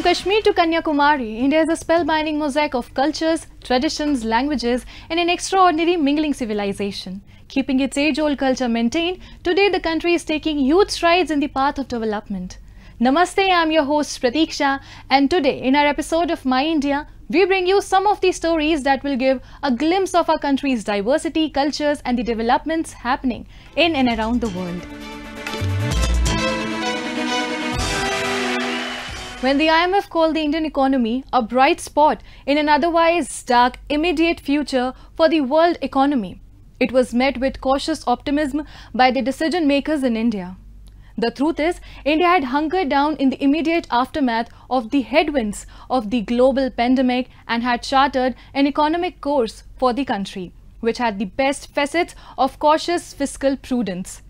From Kashmir to Kanyakumari, India is a spellbinding mosaic of cultures, traditions, languages, and an extraordinary mingling civilization. Keeping its age-old culture maintained, today the country is taking huge strides in the path of development. Namaste, I am your host Pratiksha, and today in our episode of My India, we bring you some of the stories that will give a glimpse of our country's diversity, cultures, and the developments happening in and around the world. When the IMF called the Indian economy a bright spot in an otherwise dark immediate future for the world economy, it was met with cautious optimism by the decision makers in India. The truth is, India had hunkered down in the immediate aftermath of the headwinds of the global pandemic and had chartered an economic course for the country, which had the best facets of cautious fiscal prudence.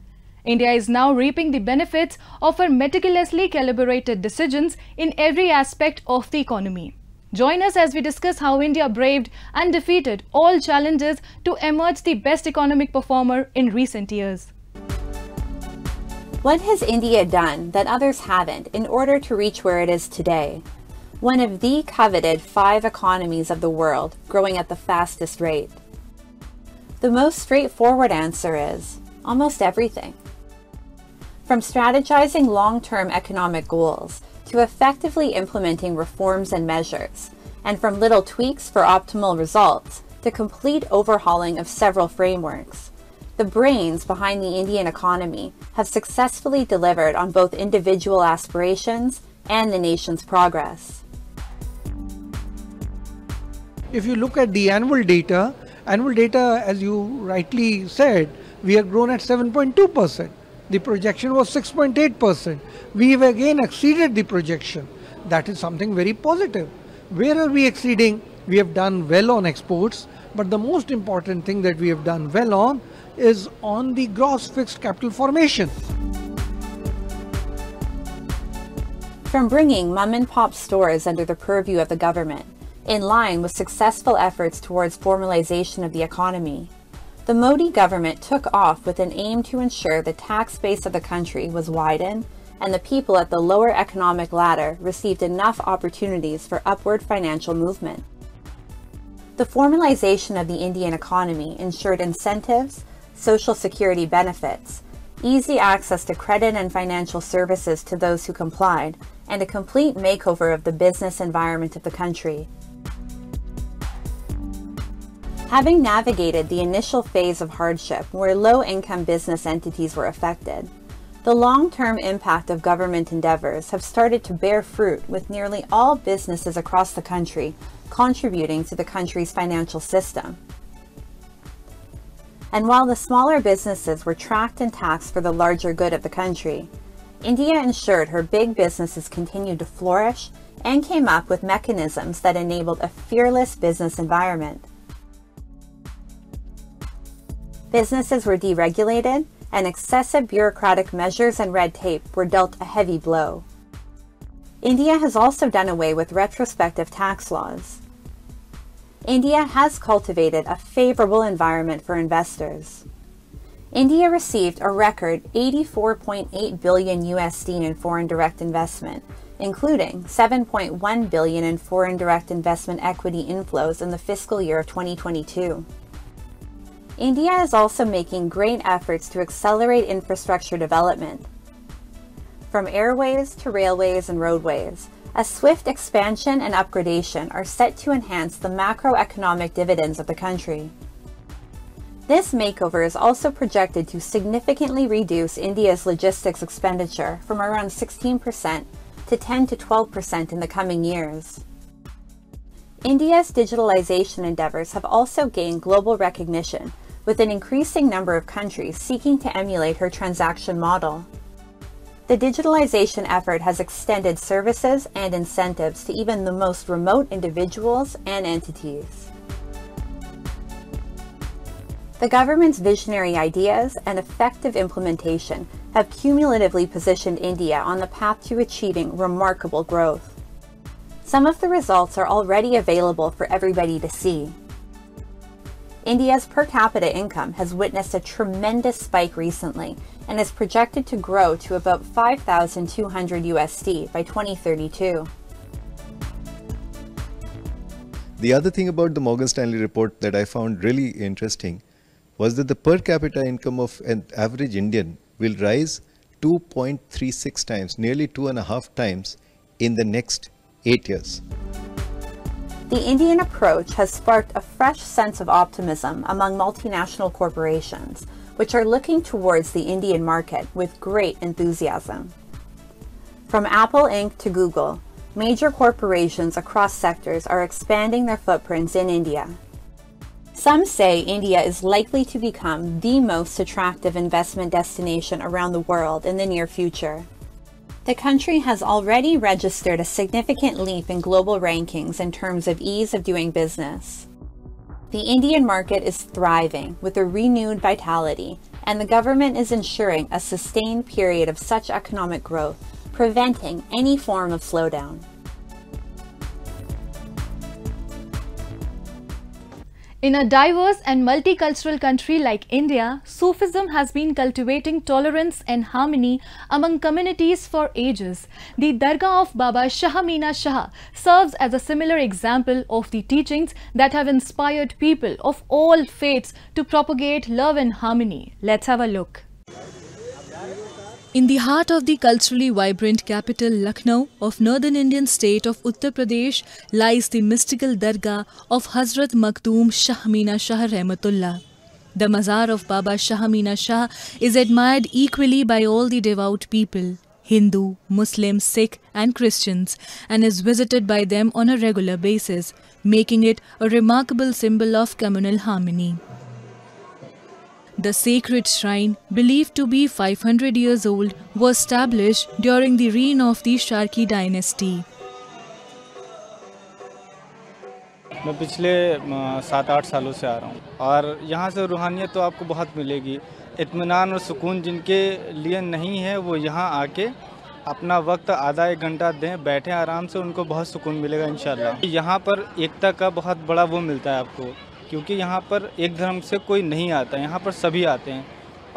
India is now reaping the benefits of her meticulously calibrated decisions in every aspect of the economy. Join us as we discuss how India braved and defeated all challenges to emerge the best economic performer in recent years. What has India done that others haven't in order to reach where it is today? One of the coveted five economies of the world, growing at the fastest rate. The most straightforward answer is almost everything. From strategizing long-term economic goals to effectively implementing reforms and measures, and from little tweaks for optimal results to complete overhauling of several frameworks, the brains behind the Indian economy have successfully delivered on both individual aspirations and the nation's progress. If you look at the annual data, annual data, as you rightly said, we have grown at 7.2%. The projection was 6.8%. We have again exceeded the projection. That is something very positive. Where are we exceeding? We have done well on exports, but the most important thing that we have done well on is on the gross fixed capital formation. From bringing mom and pop stores under the purview of the government, in line with successful efforts towards formalization of the economy, the Modi government took off with an aim to ensure the tax base of the country was widened and the people at the lower economic ladder received enough opportunities for upward financial movement. The formalization of the Indian economy ensured incentives, social security benefits, easy access to credit and financial services to those who complied, and a complete makeover of the business environment of the country Having navigated the initial phase of hardship where low-income business entities were affected, the long-term impact of government endeavors have started to bear fruit with nearly all businesses across the country contributing to the country's financial system. And while the smaller businesses were tracked and taxed for the larger good of the country, India ensured her big businesses continued to flourish and came up with mechanisms that enabled a fearless business environment. Businesses were deregulated, and excessive bureaucratic measures and red tape were dealt a heavy blow. India has also done away with retrospective tax laws. India has cultivated a favorable environment for investors. India received a record 84.8 billion USD in foreign direct investment, including 7.1 billion in foreign direct investment equity inflows in the fiscal year of 2022. India is also making great efforts to accelerate infrastructure development. From airways to railways and roadways, a swift expansion and upgradation are set to enhance the macroeconomic dividends of the country. This makeover is also projected to significantly reduce India's logistics expenditure from around 16% to 10 to 12% in the coming years. India's digitalization endeavors have also gained global recognition with an increasing number of countries seeking to emulate her transaction model. The digitalization effort has extended services and incentives to even the most remote individuals and entities. The government's visionary ideas and effective implementation have cumulatively positioned India on the path to achieving remarkable growth. Some of the results are already available for everybody to see. India's per capita income has witnessed a tremendous spike recently and is projected to grow to about 5,200 USD by 2032. The other thing about the Morgan Stanley report that I found really interesting was that the per capita income of an average Indian will rise 2.36 times, nearly two and a half times in the next eight years. The Indian approach has sparked a fresh sense of optimism among multinational corporations, which are looking towards the Indian market with great enthusiasm. From Apple Inc. to Google, major corporations across sectors are expanding their footprints in India. Some say India is likely to become the most attractive investment destination around the world in the near future. The country has already registered a significant leap in global rankings in terms of ease of doing business. The Indian market is thriving with a renewed vitality, and the government is ensuring a sustained period of such economic growth, preventing any form of slowdown. In a diverse and multicultural country like India, Sufism has been cultivating tolerance and harmony among communities for ages. The Dargah of Baba Shah Meena Shah serves as a similar example of the teachings that have inspired people of all faiths to propagate love and harmony. Let's have a look. In the heart of the culturally vibrant capital Lucknow of northern Indian state of Uttar Pradesh lies the mystical dargah of Hazrat Makhdoom Shah Meena Shah Rahmatullah. The mazar of Baba Shah Meena Shah is admired equally by all the devout people, Hindu, Muslim, Sikh and Christians and is visited by them on a regular basis, making it a remarkable symbol of communal harmony. The sacred shrine, believed to be 500 years old, was established during the reign of the Sharki dynasty. मैं पिछले सात आठ सालों से आ रहा हूँ। और यहाँ से रूहानियत तो आपको बहुत मिलेगी। इतमान और सुकून जिनके लिए नहीं है वो यहाँ आके अपना वक्त आधा एक घंटा दें बैठें आराम से उनको बहुत सुकून मिलेगा इन यहाँ पर एकता का बहुत बड़ा वो मिलता है आपको। क्योंकि यहाँ पर एक धर्म से कोई नहीं आता यहाँ पर सभी आते हैं।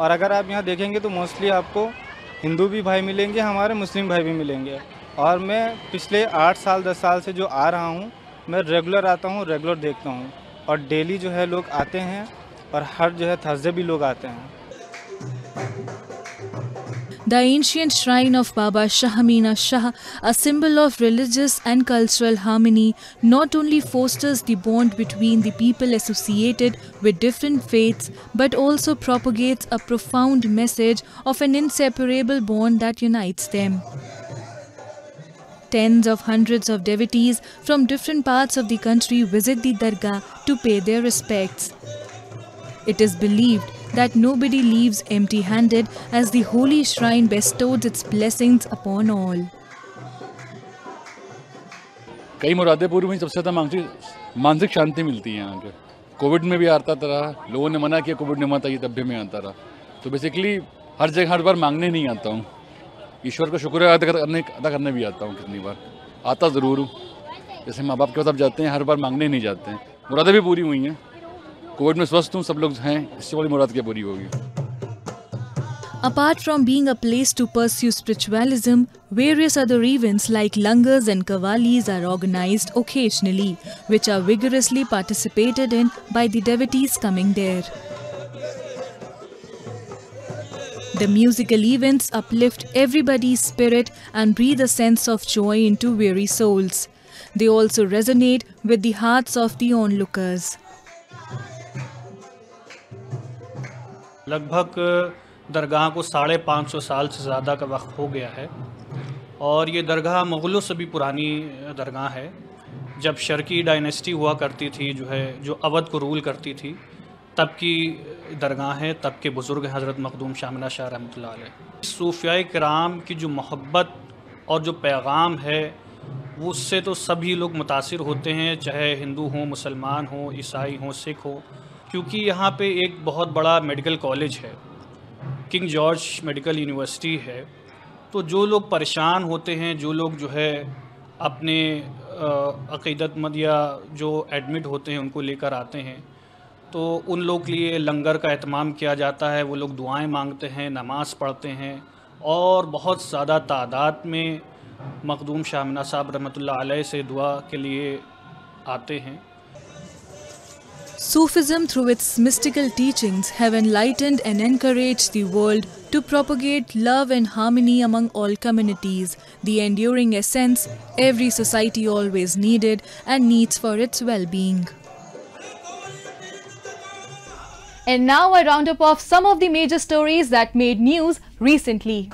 और अगर आप यहाँ देखेंगे तो मोस्टली आपको हिंदू भी भाई मिलेंगे, हमारे मुस्लिम भाई भी मिलेंगे। और मैं पिछले आठ साल, दस साल से जो आ रहा हूँ, मैं रेगुलर आता हूँ रेगुलर देखता हूँ। और डेली जो है लोग आते हैं, और हर जो है थर्सडे भी लोग आते हैं। The ancient shrine of Baba Shah Meena Shah, a symbol of religious and cultural harmony, not only fosters the bond between the people associated with different faiths, but also propagates a profound message of an inseparable bond that unites them. Tens of hundreds of devotees from different parts of the country visit the Dargah to pay their respects. It is believed that nobody leaves empty handed as the holy shrine bestows its blessings upon all. कई मुरादें पूरी हुई, सबसे ज़्यादा मानसिक मानसिक शांति मिलती है यहाँ के। कोविड में भी आता रहा लोगों ने मना किया कोविड में मत आइए तब भी मैं आता रहा। तो बेसिकली हर जगह, हर बार मांगने नहीं आता हूँ। ईश्वर का शुक्र अदा करने अदा करने भी आता हूँ कितनी बार। आता ज़रूर हूँ। जैसे माँ बाप के पास जाते हैं, हर बार मांगने नहीं जाते हैं। मुरादें भी पूरी हुई हैं। कोविड में स्वस्थ हूँ सब लोग हैं इससे बड़ी मुराद क्या पूरी होगी Apart from being a place to pursue spiritualism, various other events like langars and qawwalis are organized occasionally, which are vigorously participated in by the devotees coming there. The musical events uplift everybody's spirit and breathe a sense of joy into weary souls. They also resonate with the hearts of the onlookers. लगभग दरगाह को साढ़े पाँच सौ साल से ज़्यादा का वक्त हो गया है। और ये दरगाह मुग़लों से भी पुरानी दरगाह है। जब शर्की डायनेस्टी हुआ करती थी, जो है, जो अवध को रूल करती थी, तब की दरगाह है, तब के बुज़ुर्ग हज़रत मखदूम शामिना शाह रहमत सूफिया कराम की जो मोहब्बत और जो पैगाम है, उससे तो सभी लोग मुतासर होते हैं, चाहे हिंदू हों, मुसलमान हों, ईसाई हों, सिख हो। क्योंकि यहाँ पे एक बहुत बड़ा मेडिकल कॉलेज है, किंग जॉर्ज मेडिकल यूनिवर्सिटी है। तो जो लोग परेशान होते हैं, जो लोग जो है अपने अकीदतमंद या जो एडमिट होते हैं, उनको लेकर आते हैं तो उन लोग के लिए लंगर का अहतमाम किया जाता है। वो लोग दुआएँ मांगते हैं, नमाज़ पढ़ते हैं और बहुत ज़्यादा तादाद में मखदूम शाह शाहमना साहब अलैह से दुआ के लिए आते हैं। Sufism, through its mystical teachings, have enlightened and encouraged the world to propagate love and harmony among all communities, the enduring essence every society always needed and needs for its well being. And now a roundup of some of the major stories that made news recently.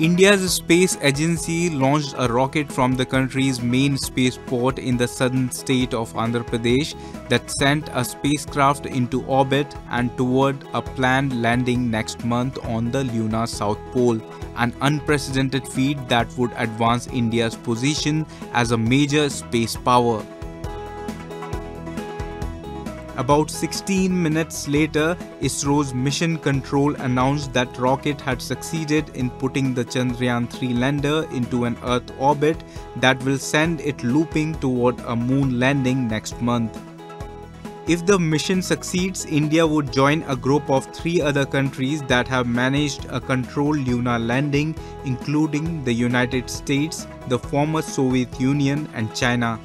India's space agency launched a rocket from the country's main spaceport in the southern state of Andhra Pradesh that sent a spacecraft into orbit and toward a planned landing next month on the lunar south pole, an unprecedented feat that would advance India's position as a major space power. About 16 minutes later, ISRO's mission control announced that rocket had succeeded in putting the Chandrayaan 3 lander into an Earth orbit that will send it looping toward a moon landing next month. If the mission succeeds, India would join a group of three other countries that have managed a controlled lunar landing, including the United States, the former Soviet Union, and China.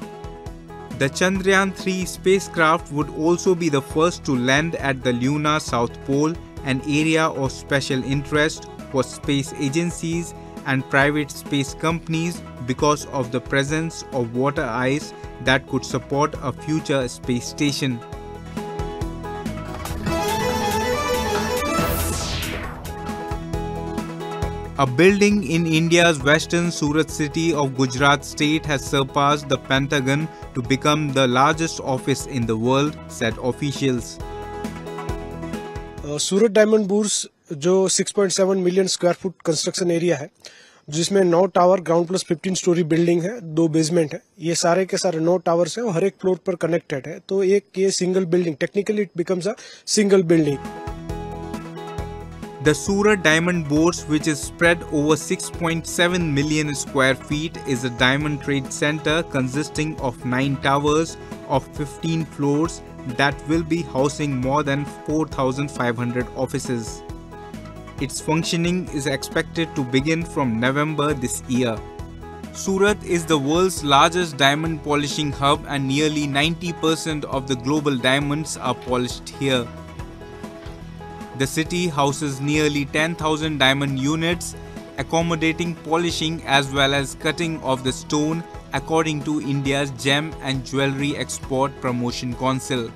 The Chandrayaan 3 spacecraft would also be the first to land at the lunar south pole, an area of special interest for space agencies and private space companies because of the presence of water ice that could support a future space station. A building in India's western Surat city of Gujarat state has surpassed the Pentagon to become the largest office in the world, said officials. Surat diamond bourse जो 6.7 million square foot construction area है जिसमें नौ tower ground plus 15 storey building है दो basement है। ये सारे के सारे नौ टावर्स है और हर एक फ्लोर पर कनेक्टेड है। तो एक ये single building technically it becomes a single building The Surat Diamond Bourse, which is spread over 6.7 million square feet, is a diamond trade center consisting of 9 towers of 15 floors that will be housing more than 4,500 offices. Its functioning is expected to begin from November this year. Surat is the world's largest diamond polishing hub and nearly 90% of the global diamonds are polished here. The city houses nearly 10,000 diamond units, accommodating polishing as well as cutting of the stone according to India's Gem and Jewelry Export Promotion Council.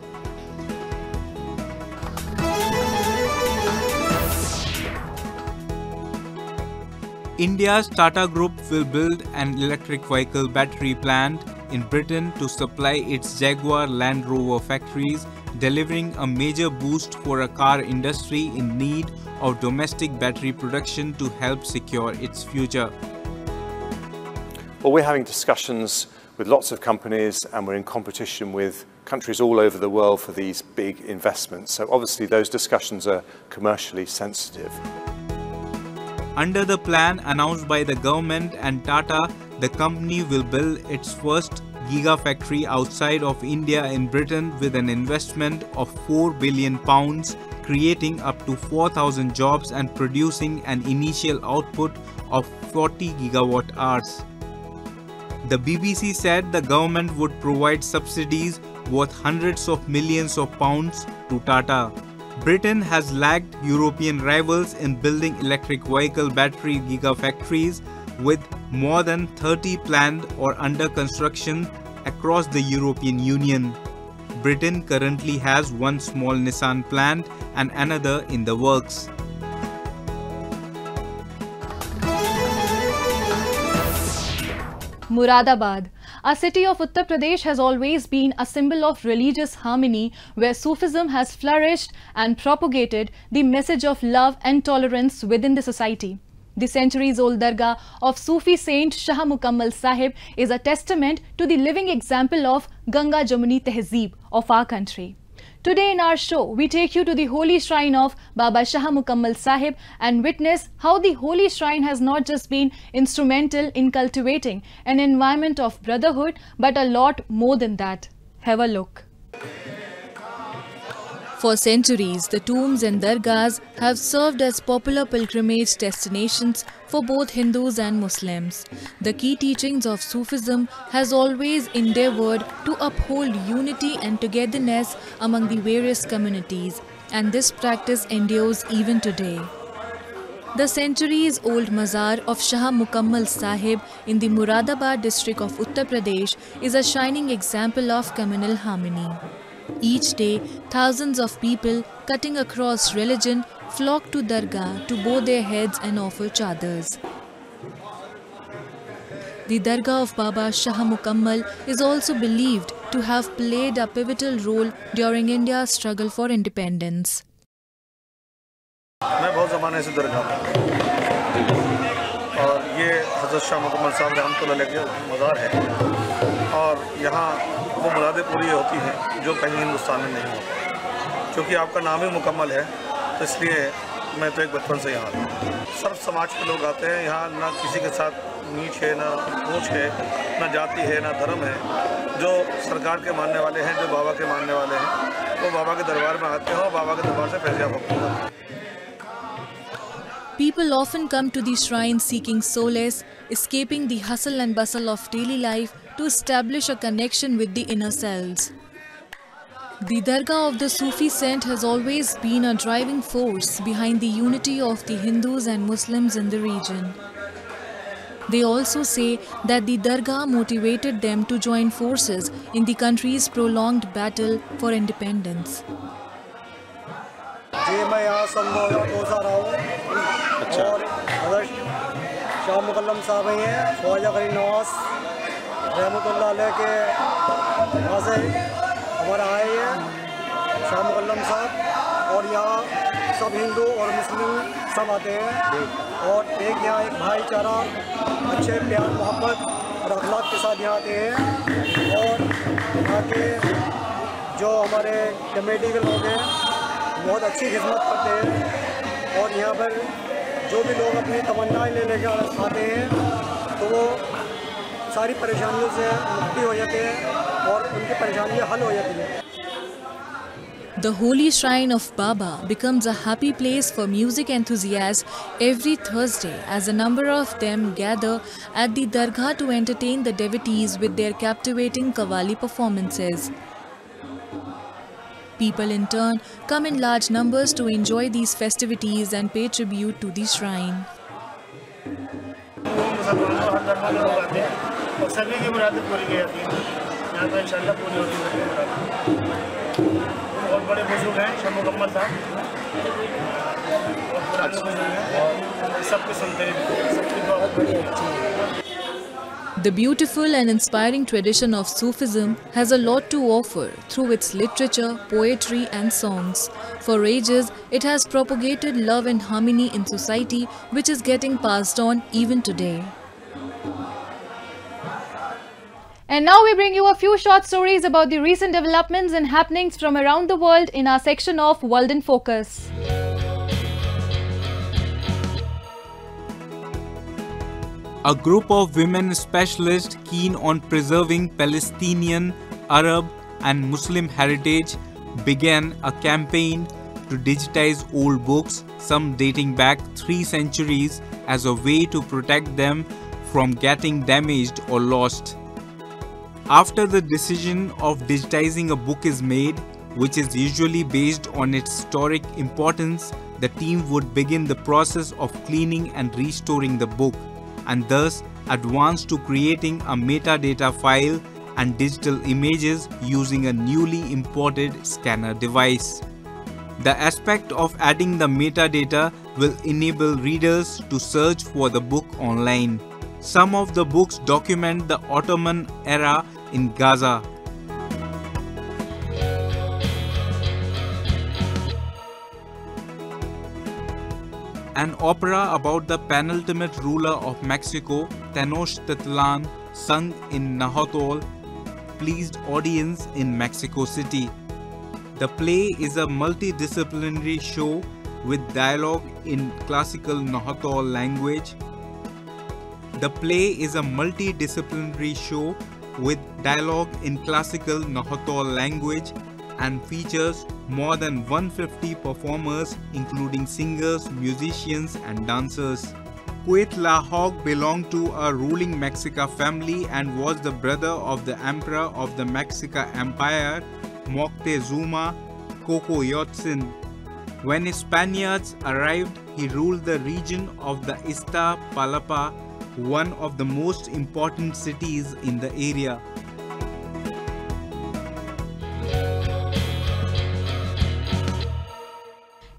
India's Tata Group will build an electric vehicle battery plant in Britain to supply its Jaguar Land Rover factories delivering a major boost for a car industry in need of domestic battery production to help secure its future. Well, we're having discussions with lots of companies and we're in competition with countries all over the world for these big investments. So obviously those discussions are commercially sensitive. Under the plan announced by the government and Tata, the company will build its first gigafactory outside of India in Britain with an investment of 4 billion pounds, creating up to 4,000 jobs and producing an initial output of 40 gigawatt hours. The BBC said the government would provide subsidies worth hundreds of millions of pounds to Tata. Britain has lagged European rivals in building electric vehicle battery gigafactories with more than 30 planned or under construction across the European Union. Britain currently has one small Nissan plant and another in the works. Muradabad. A city of Uttar Pradesh has always been a symbol of religious harmony where Sufism has flourished and propagated the message of love and tolerance within the society. The centuries-old dargah of Sufi saint Shah Mukammal Sahib is a testament to the living example of Ganga Jamuni Tehzeeb of our country. Today in our show, we take you to the holy shrine of Baba Shah Mukammal Sahib and witness how the holy shrine has not just been instrumental in cultivating an environment of brotherhood, but a lot more than that. Have a look. For centuries, the tombs and dargahs have served as popular pilgrimage destinations for both Hindus and Muslims. The key teachings of Sufism has always endeavored to uphold unity and togetherness among the various communities, and this practice endures even today. The centuries old mazar of Shah Mukammal Sahib in the Muradabad district of Uttar Pradesh is a shining example of communal harmony. Each day, thousands of people cutting across religion flock to Dargah to bow their heads and offer chadars. The Dargah of Baba Shah Mukammal is also believed to have played a pivotal role during India's struggle for independence. मैं बहुत ज़माने से दरगाह में और ये हज़रत शाह मुकम्मल साहब रहमत के मज़ार है और यहाँ वो मुरादें पूरी होती हैं जो कहीं हिंदुस्तान में नहीं होती। क्योंकि आपका नाम ही मुकम्मल है तो इसलिए मैं तो एक बचपन से यहाँ सर्व समाज के लोग आते हैं यहाँ ना किसी के साथ नीच है ना ऊँच है ना जाति है ना धर्म है। जो सरकार के मानने वाले हैं जो बाबा के मानने वाले हैं वो बाबा के दरबार में आते हैं और बाबा के दरबार से फैजिया करते हैं। People often come to these shrines seeking solace, escaping the hustle and bustle of daily life to establish a connection with the inner selves. The Dargah of the Sufi saint has always been a driving force behind the unity of the Hindus and Muslims in the region. They also say that the Dargah motivated them to join forces in the country's prolonged battle for independence. जी मैं यहाँ सन दो हज़ार दो से रहा हूँ अच्छा। और हजरत शाह मुकल्लम साहब ही हैं ख्वाजा करीम नवाज रहमतुल्लाह अलैह के यहाँ से हमारे आए हैं, शाह मुकल्लम साहब। और यहाँ सब हिंदू और मुस्लिम सब आते हैं। और एक यहाँ एक भाईचारा, अच्छे प्यार मोहब्बत और अखलाक के साथ यहाँ आते हैं। और यहाँ के जो हमारे कमेटी के लोग हैं, बहुत अच्छी खिदमत करते हैं। और यहाँ पर जो भी लोग अपनी तमन्नाएँ ले लेकर आते हैं तो वो सारी परेशानियों से मुक्ति हो है और उनकी परेशानियाँ हल हो जाती हैं The holy shrine of Baba becomes a happy place for music enthusiasts every Thursday as a number of them gather at the Dargah to entertain the devotees with their captivating Qawwali performances. People in turn come in large numbers to enjoy these festivities and pay tribute to the shrine. मुसलमानों हर धर्म के लोग आते हैं और सभी की मुरादें पूरी की जाती हैं यहाँ पर इंशाल्लाह पूरी होती है सबकी मुरादें बहुत बड़े बुजुर्ग हैं शाह मुकम्मल साहब बहुत पुराने बुजुर्ग हैं सबके सुनते हैं सबकी दुआ बड़ी अच्छी है The beautiful and inspiring tradition of Sufism has a lot to offer through its literature, poetry, and songs. For ages, it has propagated love and harmony in society, which is getting passed on even today. And now we bring you a few short stories about the recent developments and happenings from around the world in our section of World in Focus. A group of women specialists keen on preserving Palestinian, Arab, and Muslim heritage began a campaign to digitize old books, some dating back three centuries, as a way to protect them from getting damaged or lost. After the decision of digitizing a book is made, which is usually based on its historic importance, the team would begin the process of cleaning and restoring the book and thus advance to creating a metadata file and digital images using a newly imported scanner device. The aspect of adding the metadata will enable readers to search for the book online. Some of the books document the Ottoman era in Gaza. An opera about the penultimate ruler of Mexico, Tenochtitlan, sung in Nahuatl, pleased audience in Mexico City. The play is a multidisciplinary show with dialogue in classical Nahuatl language. The play is a multidisciplinary show with dialogue in classical Nahuatl language and features more than 150 performers including singers, musicians and dancers. Quetzalcoatl belonged to a ruling Mexica family and was the brother of the emperor of the Mexica Empire, Moctezuma Xocoyotzin. When Spaniards arrived, he ruled the region of the Iztapalapa, one of the most important cities in the area.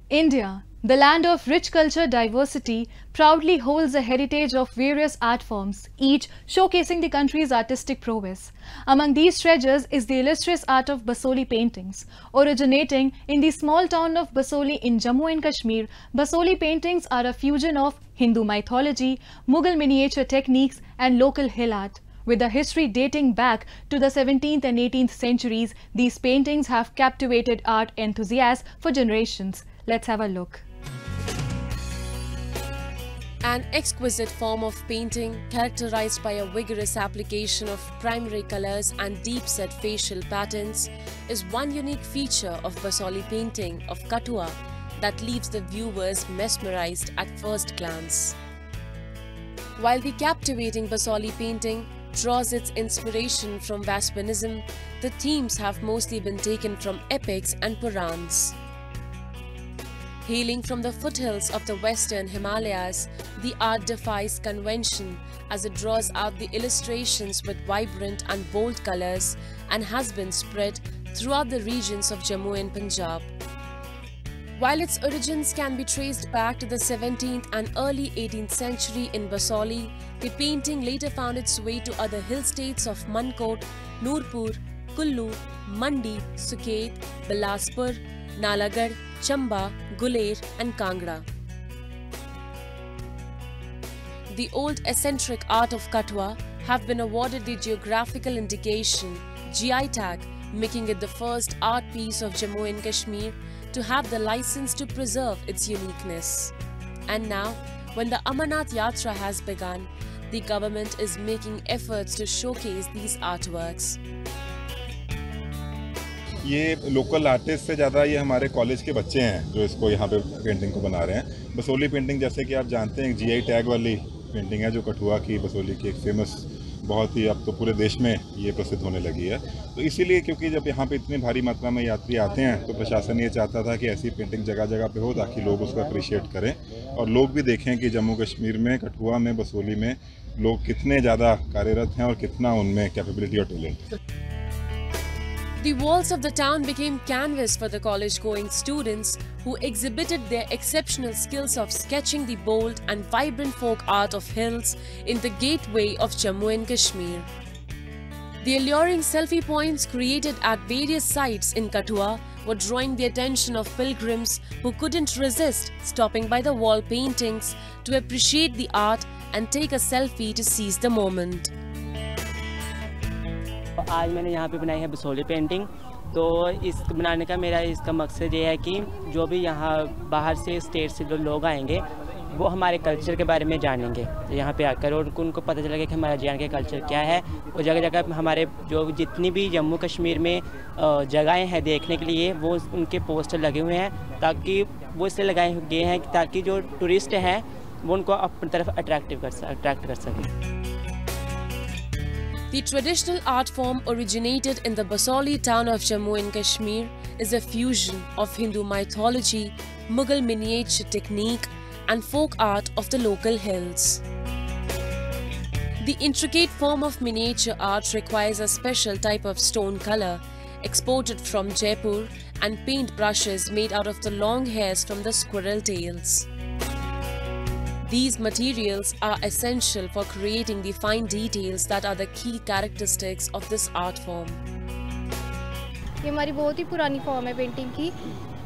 India, the land of rich culture diversity, proudly holds a heritage of various art forms, each showcasing the country's artistic prowess. Among these treasures is the illustrious art of Basoli paintings. Originating in the small town of Basoli in Jammu and Kashmir, Basoli paintings are a fusion of Hindu mythology, Mughal miniature techniques and local hill art. With a history dating back to the 17th and 18th centuries, these paintings have captivated art enthusiasts for generations. Let's have a look. An exquisite form of painting characterized by a vigorous application of primary colors and deep-set facial patterns is one unique feature of Basoli painting of Kathua that leaves the viewers mesmerized at first glance. While the captivating Basoli painting draws its inspiration from Vaishnavism, the themes have mostly been taken from epics and Purans. Hailing from the foothills of the western Himalayas, the art defies convention as it draws out the illustrations with vibrant and bold colors and has been spread throughout the regions of Jammu and Punjab. While its origins can be traced back to the 17th and early 18th century in Basoli, the painting later found its way to other hill states of Mankot, Nurpur, Kullu, Mandi, Suket, Bilaspur, Nalagarh, Chamba, Guler and Kangra. The old eccentric art of Kathua have been awarded the geographical indication GI tag, making it the first art piece of Jammu and Kashmir to have the license to preserve its uniqueness. And now, when the Amarnath Yatra has begun, the government is making efforts to showcase these artworks. ये local artist से ज़्यादा ये हमारे college के बच्चे हैं जो इसको यहाँ पे पेंटिंग को बना रहे हैं। बसोली पेंटिंग जैसे कि आप जानते हैं जीआई टैग वाली पेंटिंग है जो कठुआ की, बसोली की एक फ़ेमस बहुत ही अब तो पूरे देश में ये प्रसिद्ध होने लगी है। तो इसीलिए क्योंकि जब यहाँ पे इतनी भारी मात्रा में यात्री आते हैं तो प्रशासन ये चाहता था कि ऐसी पेंटिंग जगह जगह पे हो ताकि लोग उसको अप्रिशिएट करें और लोग भी देखें कि जम्मू कश्मीर में, कठुआ में, बसोली में लोग कितने ज़्यादा कार्यरत हैं और कितना उनमें कैपेबिलिटी और talent The walls of the town became canvas for the college-going students who exhibited their exceptional skills of sketching the bold and vibrant folk art of hills in the gateway of Jammu and Kashmir. The alluring selfie points created at various sites in Kathua were drawing the attention of pilgrims who couldn't resist stopping by the wall paintings to appreciate the art and take a selfie to seize the moment. आज मैंने यहाँ पे बनाई है Basoli painting तो इस बनाने का मेरा इसका मकसद ये है कि जो भी यहाँ बाहर से स्टेट से जो लोग आएँगे, वो हमारे कल्चर के बारे में जानेंगे, यहाँ पे आकर। और उनको उनको पता चलेगा कि हमारा जे के कल्चर क्या है। और जगह जगह हमारे जो जितनी भी जम्मू कश्मीर में जगहें हैं देखने के लिए, वो उनके पोस्टर लगे हुए हैं, ताकि वो इसलिए लगाए गए हैं ताकि जो टूरिस्ट हैं, वो उनको अपनी तरफ़ अट्रैक्टिव कर अट्रैक्ट कर सकें। The traditional art form originated in the Basoli town of Jammu and Kashmir is a fusion of Hindu mythology, Mughal miniature technique and folk art of the local hills. The intricate form of miniature art requires a special type of stone color exported from Jaipur and paint brushes made out of the long hairs from the squirrel tails. These materials are essential for creating the fine details that are the key characteristics of this art form. ये हमारी बहुत ही पुरानी form है painting की।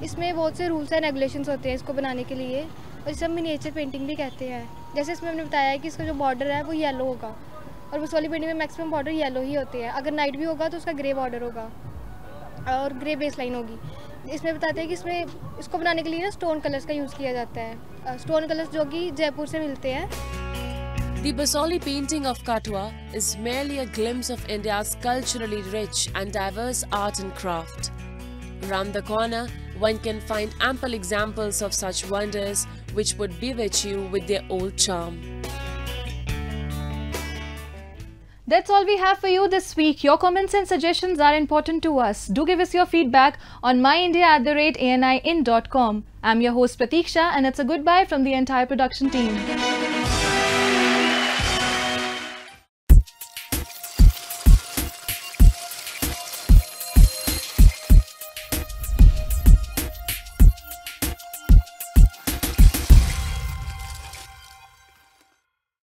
इसमें बहुत से rules and regulations होते हैं इसको बनाने के लिए। और इसे हम मिनिएचर पेंटिंग भी कहते हैं। जैसे इसमें हमने बताया है कि इसका जो बॉर्डर है वो येलो होगा। और वो सोली पेंटिंग में मैक्सिमम बॉर्डर येलो ही होते हैं। अगर नाइट भी होगा तो उसका ग्रे बॉर्डर होगा। और ग्रे बेस लाइन होगी। इसमें बताते हैं कि इसमें इसको बनाने के लिए ना स्टोन कलर्स का यूज़ किया जाता है स्टोन कलर्स जो कि जयपुर से मिलते हैं The Basoli painting of Kathua is merely a glimpse of India's culturally rich and diverse art and craft. Round the corner, one can find ample examples of such wonders which would bewitch you with their old charm. That's all we have for you this week. Your comments and suggestions are important to us. Do give us your feedback on myindia at the rate I'm your host Pratiksha and it's a goodbye from the entire production team.